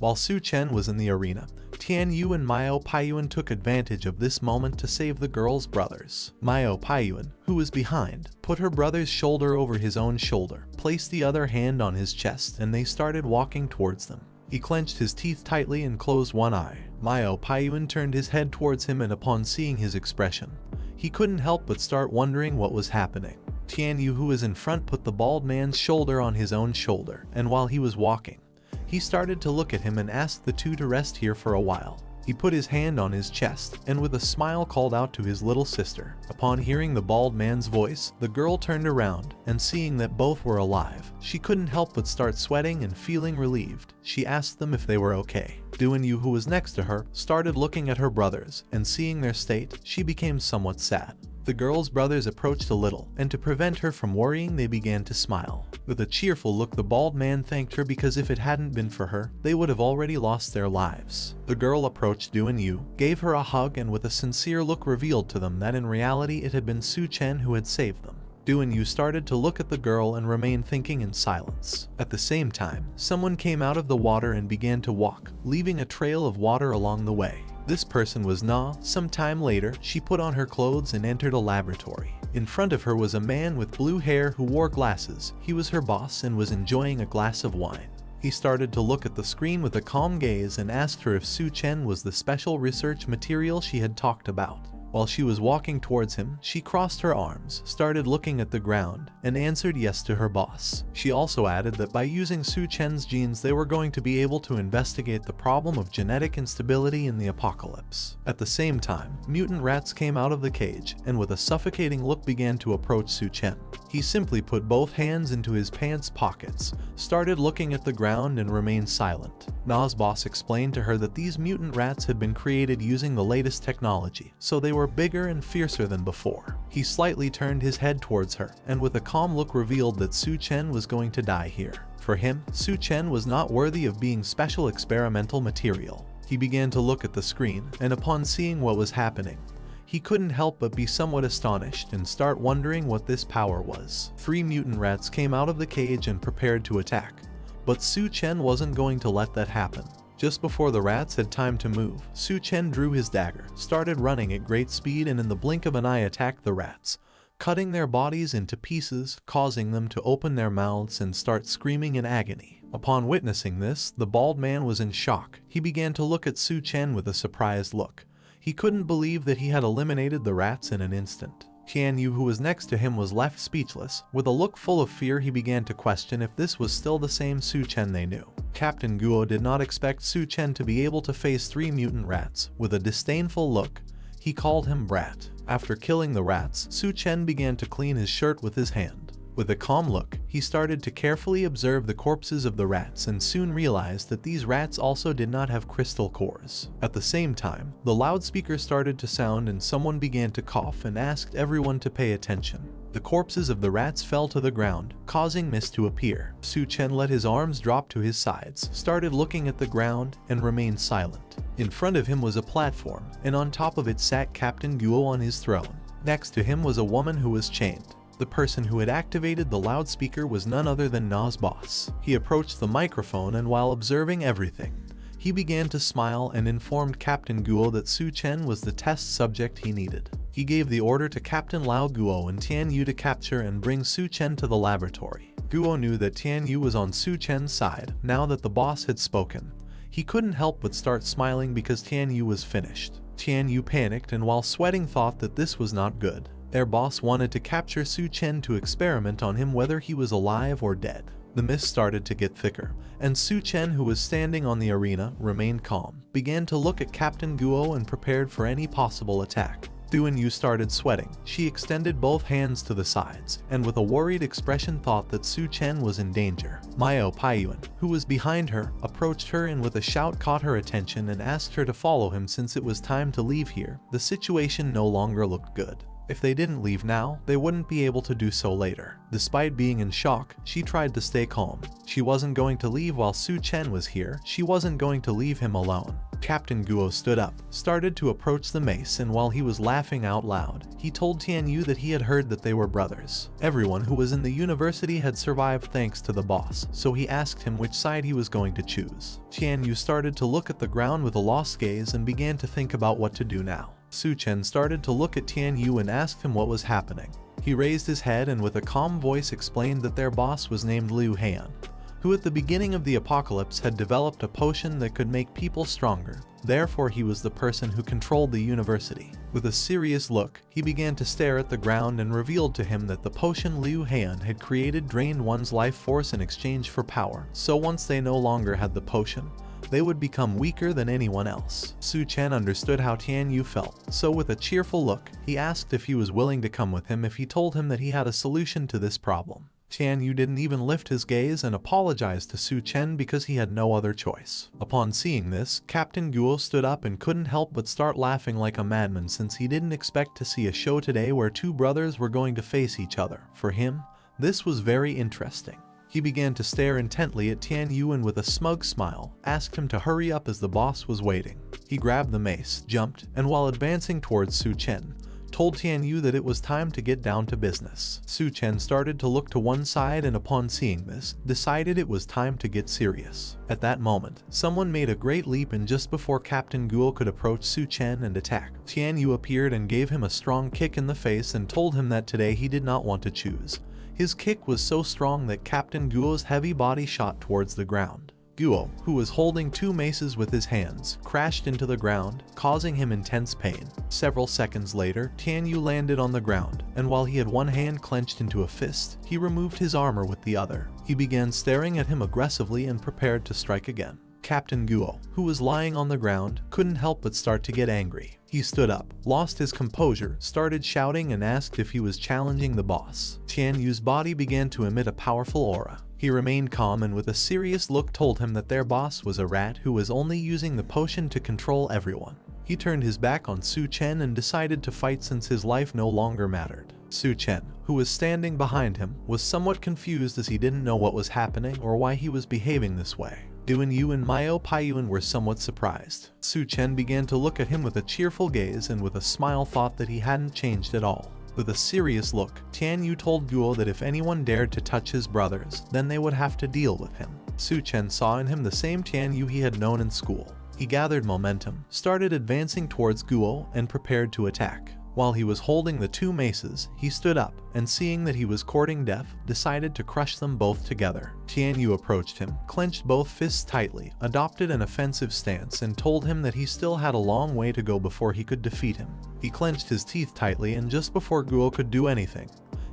While Su Chen was in the arena, Tian Yu and Mao Paiyuan took advantage of this moment to save the girl's brothers. Mao Paiyuan, who was behind, put her brother's shoulder over his own shoulder, placed the other hand on his chest, and they started walking towards them. He clenched his teeth tightly and closed one eye. Mao Paiyuan turned his head towards him and upon seeing his expression, he couldn't help but start wondering what was happening. Tian Yu who was in front put the bald man's shoulder on his own shoulder, and while he was walking, he started to look at him and asked the two to rest here for a while. He put his hand on his chest and with a smile called out to his little sister. Upon hearing the bald man's voice, the girl turned around and seeing that both were alive, she couldn't help but start sweating and feeling relieved. She asked them if they were okay. Duan Yu who was next to her started looking at her brothers and seeing their state, she became somewhat sad. The girl's brothers approached a little, and to prevent her from worrying they began to smile. With a cheerful look the bald man thanked her because if it hadn't been for her, they would have already lost their lives. The girl approached Duan Yu, gave her a hug and with a sincere look revealed to them that in reality it had been Su Chen who had saved them. Duan Yu started to look at the girl and remain thinking in silence. At the same time, someone came out of the water and began to walk, leaving a trail of water along the way. This person was Na. Some time later, she put on her clothes and entered a laboratory. In front of her was a man with blue hair who wore glasses. He was her boss and was enjoying a glass of wine. He started to look at the screen with a calm gaze and asked her if Su Chen was the special research material she had talked about. While she was walking towards him, she crossed her arms, started looking at the ground, and answered yes to her boss. She also added that by using Su Chen's genes they were going to be able to investigate the problem of genetic instability in the apocalypse. At the same time, mutant rats came out of the cage, and with a suffocating look began to approach Su Chen. He simply put both hands into his pants pockets, started looking at the ground and remained silent. Na's boss explained to her that these mutant rats had been created using the latest technology, so they were bigger and fiercer than before. He slightly turned his head towards her, and with a calm look revealed that Su Chen was going to die here. For him, Su Chen was not worthy of being special experimental material. He began to look at the screen, and upon seeing what was happening, he couldn't help but be somewhat astonished and start wondering what this power was. Three mutant rats came out of the cage and prepared to attack, but Su Chen wasn't going to let that happen. Just before the rats had time to move, Su Chen drew his dagger, started running at great speed and in the blink of an eye attacked the rats, cutting their bodies into pieces, causing them to open their mouths and start screaming in agony. Upon witnessing this, the bald man was in shock. He began to look at Su Chen with a surprised look. He couldn't believe that he had eliminated the rats in an instant. Tian Yu who was next to him was left speechless. With a look full of fear he began to question if this was still the same Su Chen they knew. Captain Guo did not expect Su Chen to be able to face three mutant rats. With a disdainful look, he called him brat. After killing the rats, Su Chen began to clean his shirt with his hand. With a calm look, he started to carefully observe the corpses of the rats and soon realized that these rats also did not have crystal cores. At the same time, the loudspeaker started to sound and someone began to cough and asked everyone to pay attention. The corpses of the rats fell to the ground, causing mist to appear. Su Chen let his arms drop to his sides, started looking at the ground, and remained silent. In front of him was a platform, and on top of it sat Captain Guo on his throne. Next to him was a woman who was chained. The person who had activated the loudspeaker was none other than Na's boss. He approached the microphone and while observing everything, he began to smile and informed Captain Guo that Su Chen was the test subject he needed. He gave the order to Captain Lao Guo and Tian Yu to capture and bring Su Chen to the laboratory. Guo knew that Tian Yu was on Su Chen's side now that the boss had spoken. He couldn't help but start smiling because Tian Yu was finished. Tian Yu panicked and while sweating thought that this was not good. Their boss wanted to capture Su Chen to experiment on him whether he was alive or dead. The mist started to get thicker, and Su Chen who was standing on the arena remained calm, began to look at Captain Guo and prepared for any possible attack. Duan Yu started sweating. She extended both hands to the sides, and with a worried expression thought that Su Chen was in danger. Mao Paiyuan, who was behind her, approached her and with a shout caught her attention and asked her to follow him since it was time to leave here. The situation no longer looked good. If they didn't leave now, they wouldn't be able to do so later. Despite being in shock, she tried to stay calm. She wasn't going to leave while Su Chen was here, she wasn't going to leave him alone. Captain Guo stood up, started to approach the mace and while he was laughing out loud, he told Tian Yu that he had heard that they were brothers. Everyone who was in the university had survived thanks to the boss, so he asked him which side he was going to choose. Tian Yu started to look at the ground with a lost gaze and began to think about what to do now. Su Chen started to look at Tian Yu and asked him what was happening. He raised his head and with a calm voice explained that their boss was named Liu Han who at the beginning of the apocalypse had developed a potion that could make people stronger. Therefore he was the person who controlled the university. With a serious look, he began to stare at the ground and revealed to him that the potion Liu Han had created drained one's life force in exchange for power, so once they no longer had the potion, they would become weaker than anyone else. Su Chen understood how Tian Yu felt, so with a cheerful look, he asked if he was willing to come with him if he told him that he had a solution to this problem. Tian Yu didn't even lift his gaze and apologized to Su Chen because he had no other choice. Upon seeing this, Captain Guo stood up and couldn't help but start laughing like a madman since he didn't expect to see a show today where two brothers were going to face each other. For him, this was very interesting. He began to stare intently at Tian Yu and with a smug smile, asked him to hurry up as the boss was waiting. He grabbed the mace, jumped, and while advancing towards Su Chen, told Tian Yu that it was time to get down to business. Su Chen started to look to one side and upon seeing this, decided it was time to get serious. At that moment, someone made a great leap and just before Captain Guo could approach Su Chen and attack, Tian Yu appeared and gave him a strong kick in the face and told him that today he did not want to choose. His kick was so strong that Captain Guo's heavy body shot towards the ground. Guo, who was holding two maces with his hands, crashed into the ground, causing him intense pain. Several seconds later, Tian Yu landed on the ground, and while he had one hand clenched into a fist, he removed his armor with the other. He began staring at him aggressively and prepared to strike again. Captain Guo, who was lying on the ground, couldn't help but start to get angry. He stood up, lost his composure, started shouting and asked if he was challenging the boss. Tian Yu's body began to emit a powerful aura. He remained calm and with a serious look told him that their boss was a rat who was only using the potion to control everyone. He turned his back on Su Chen and decided to fight since his life no longer mattered. Su Chen, who was standing behind him, was somewhat confused as he didn't know what was happening or why he was behaving this way. Duan Yu and Miao Paiyuan were somewhat surprised. Su Chen began to look at him with a cheerful gaze and with a smile thought that he hadn't changed at all. With a serious look, Tian Yu told Guo that if anyone dared to touch his brothers, then they would have to deal with him. Su Chen saw in him the same Tian Yu he had known in school. He gathered momentum, started advancing towards Guo, and prepared to attack. While he was holding the two maces, he stood up, and seeing that he was courting death, decided to crush them both together. Tian Yu approached him, clenched both fists tightly, adopted an offensive stance, and told him that he still had a long way to go before he could defeat him. He clenched his teeth tightly and just before Guo could do anything,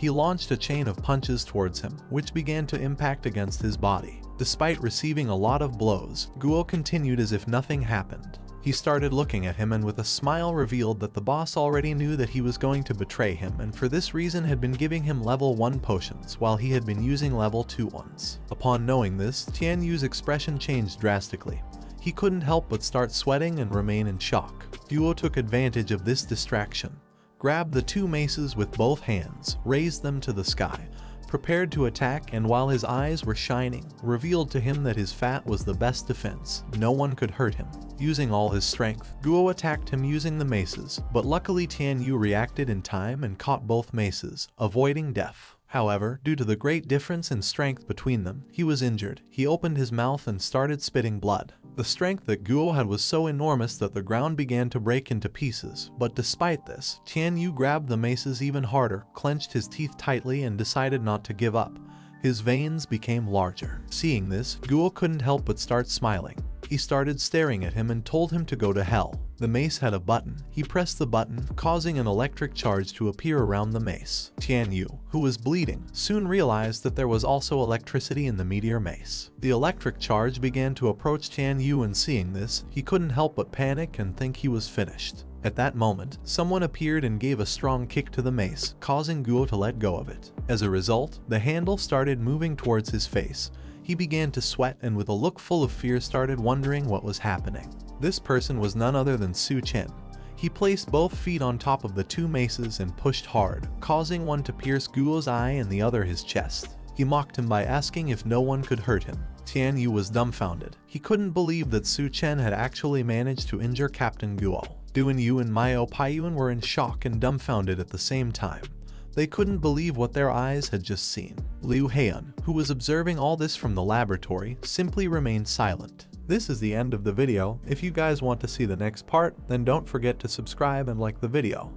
he launched a chain of punches towards him, which began to impact against his body. Despite receiving a lot of blows, Guo continued as if nothing happened. He started looking at him and with a smile revealed that the boss already knew that he was going to betray him and for this reason had been giving him level 1 potions while he had been using level 2 ones. Upon knowing this, Tian Yu's expression changed drastically. He couldn't help but start sweating and remain in shock. Guo took advantage of this distraction, grabbed the two maces with both hands, raised them to the sky, prepared to attack and while his eyes were shining, revealed to him that his fat was the best defense. No one could hurt him. Using all his strength, Guo attacked him using the maces, but luckily Tian Yu reacted in time and caught both maces, avoiding death. However, due to the great difference in strength between them, he was injured. He opened his mouth and started spitting blood. The strength that Guo had was so enormous that the ground began to break into pieces, but despite this, Tian Yu grabbed the maces even harder, clenched his teeth tightly and decided not to give up. His veins became larger. Seeing this, Guo couldn't help but start smiling. He started staring at him and told him to go to hell. The mace had a button. He pressed the button, causing an electric charge to appear around the mace. Tian Yu, who was bleeding, soon realized that there was also electricity in the meteor mace. The electric charge began to approach Tian Yu and seeing this, he couldn't help but panic and think he was finished. At that moment, someone appeared and gave a strong kick to the mace, causing Guo to let go of it. As a result, the handle started moving towards his face, he began to sweat and with a look full of fear started wondering what was happening. This person was none other than Su Chen. He placed both feet on top of the two maces and pushed hard, causing one to pierce Guo's eye and the other his chest. He mocked him by asking if no one could hurt him. Tian Yu was dumbfounded. He couldn't believe that Su Chen had actually managed to injure Captain Guo. Duan Yu and Miao Paiyuan were in shock and dumbfounded at the same time. They couldn't believe what their eyes had just seen. Liu Heian, who was observing all this from the laboratory, simply remained silent. This is the end of the video. If you guys want to see the next part, then don't forget to subscribe and like the video.